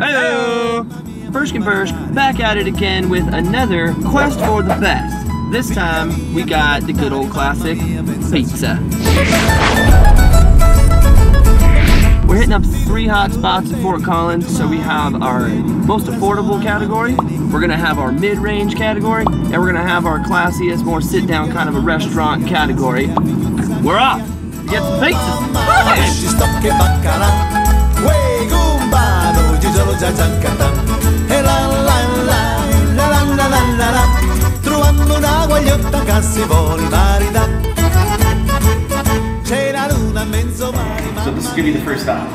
Hello! First Converge back at it again with another quest for the best. This time we got the good old classic pizza. We're hitting up three hot spots in Fort Collins. So we have our most affordable category, we're gonna have our mid-range category, and we're gonna have our classiest, more sit-down kind of a restaurant category. We're off get some pizzas. So this is gonna be the first stop.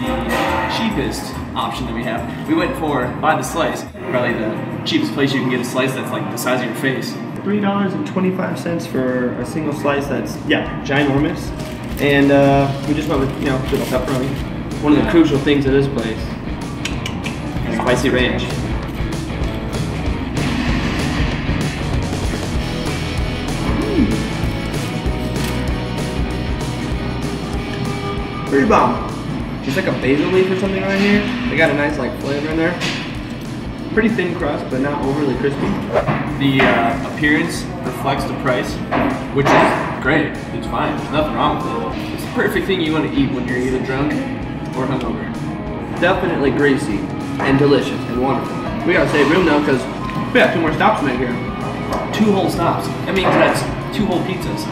The cheapest option that we have. We went for buy the slice. Probably the cheapest place you can get a slice that's like the size of your face. Three dollars and twenty-five cents for a single slice. That's yeah, ginormous. And uh, we just went with you know little pepperoni. One of the crucial things of this place, spicy ranch. Pretty bomb. Just like a basil leaf or something right here. They got a nice like flavor in there. Pretty thin crust, but not overly crispy. The uh, appearance reflects the price, which is great. It's fine. There's nothing wrong with it. It's the perfect thing you want to eat when you're either drunk or hungover. Definitely greasy and delicious and wonderful. We gotta save room though, because we have two more stops to make here. Two whole stops. That means that's two whole pizzas.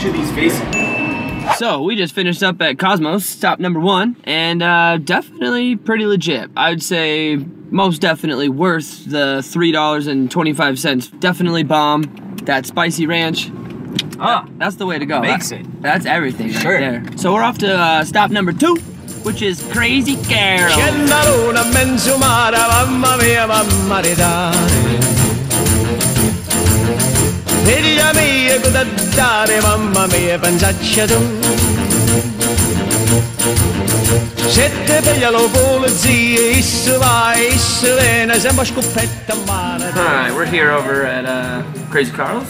To these faces. So we just finished up at Cosmos, stop number one, and uh, definitely pretty legit. I'd say most definitely worth the three dollars and twenty-five cents. Definitely bomb. That spicy ranch. Ah, that's the way to go. Makes That- it. That's everything right Sure. there. So we're off to uh, stop number two, which is Krazy Karl. Scenderona mezzo mare, mamma mia, mamma ridare. Figlia mia, cosa mamma mia, pensaccia tu. Se te piglia lo polizia, isso vai, isso viene, sembra scoppetta mare. Alright, we're here over at uh, Krazy Karl's.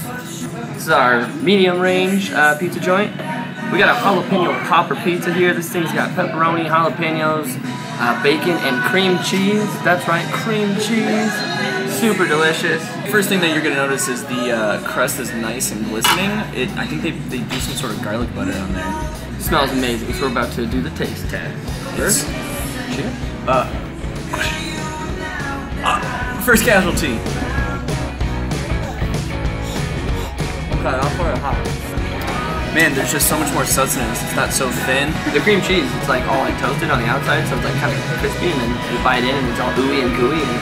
This is our medium range uh, pizza joint. We got a jalapeno popper pizza here. This thing's got pepperoni, jalapenos, uh, bacon, and cream cheese. That's right, cream cheese. Super delicious. First thing that you're gonna notice is the uh, crust is nice and glistening. It, I think they, they do some sort of garlic butter on there. Smells amazing, so we're about to do the taste test. First, uh, uh, first casualty. Okay, Man, there's just so much more substance. It's not so thin. The cream cheese, it's like all like toasted on the outside, so it's like kind of crispy, and then you bite in and it's all ooey and gooey. And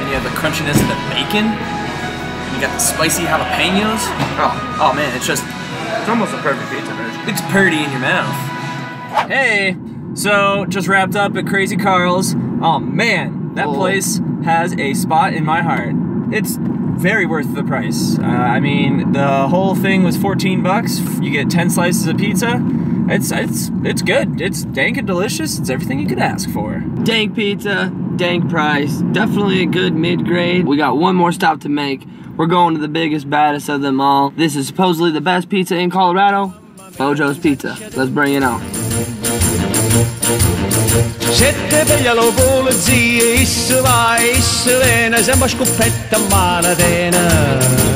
And you have the crunchiness of the bacon. You got the spicy jalapenos. oh, Oh man, it's just it's almost a perfect pizza version. it's purdy in your mouth. Hey, so just wrapped up at Krazy Karl's. Oh man, that Oh. place has a spot in my heart. It's very worth the price. Uh, I mean, the whole thing was 14 bucks. You get 10 slices of pizza. It's it's it's good. It's dank and delicious. It's everything you could ask for. Dank pizza, dank price, definitely a good mid grade. We got one more stop to make. We're going to the biggest, baddest of them all. This is supposedly the best pizza in Colorado. Beau Jo's Pizza. Let's bring it on. Se te piglia lo polizia, isso vai, isso viene, sembra scoppetta malatena.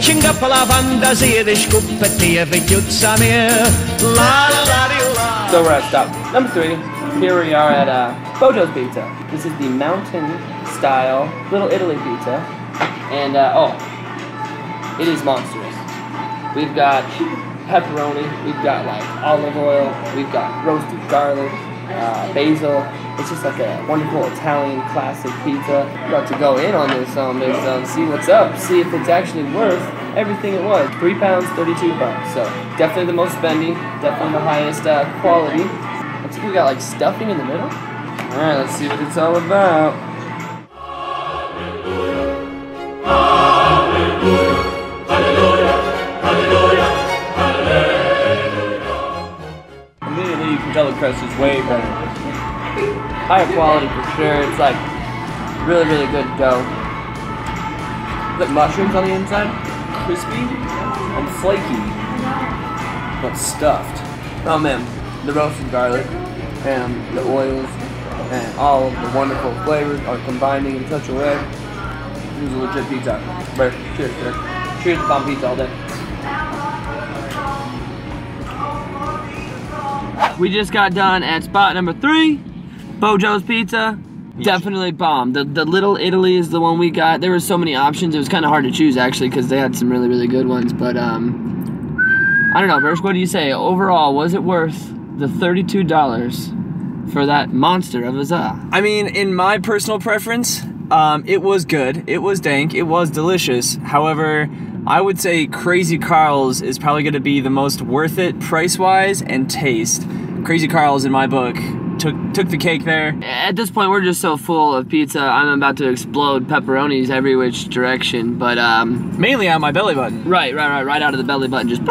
Ci ingappa la fantasia di scoppettia, figliuzza mia, la la la la. So we're at stop number three. Here we are at uh, Beau Jo's Pizza. This is the mountain style Little Italy pizza. And uh, oh, it is monstrous. We've got pepperoni, we've got like olive oil, we've got roasted garlic, uh, basil. It's just like a wonderful Italian classic pizza. About to go in on this, um, um, see what's up, see if it's actually worth everything it was. Three pounds, 32 bucks. So definitely the most spendy, definitely the highest uh, quality. Looks like we got like stuffing in the middle. All right, let's see what it's all about. Crust is way better. Higher quality for sure. It's like really, really good dough. Like mushrooms on the inside, crispy and flaky, but stuffed. Oh man, the roasted garlic, and the oils and all of the wonderful flavors are combining in such a way. This is a legit pizza. Right, cheers, cheers. Cheers to bomb pizza all day. We just got done at spot number three, Beau Jo's Pizza. Definitely bomb. The the Little Italy is the one we got. There were so many options. It was kind of hard to choose actually because they had some really really good ones. But um, I don't know, Bersh. What do you say? Overall, was it worth the thirty-two dollars for that monster of a za? I mean, in my personal preference, um, it was good. It was dank. It was delicious. However, I would say Krazy Karl's is probably going to be the most worth it price wise and taste. Krazy Karl's in my book took took the cake there. At this point, we're just so full of pizza. I'm about to explode pepperonis every which direction. But um, Mainly on my belly button. right, right, right, right out of the belly button, just.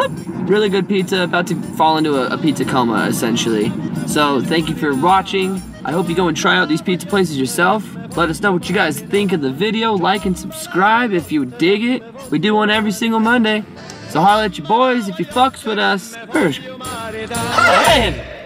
Really good pizza. About to fall into a, a pizza coma, essentially. So thank you for watching. I hope you go and try out these pizza places yourself. Let us know what you guys think of the video. Like and subscribe if you dig it. We do one every single Monday. So holla at your boys if you fucks with us. Man.